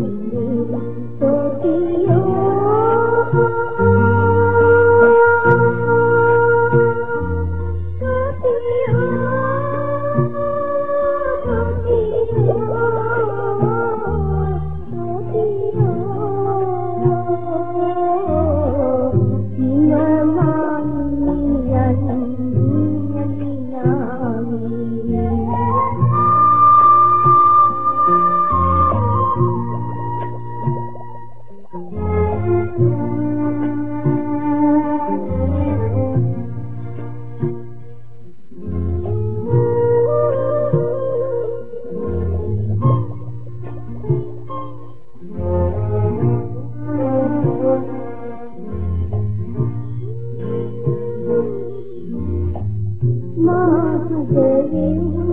Oh, dear. You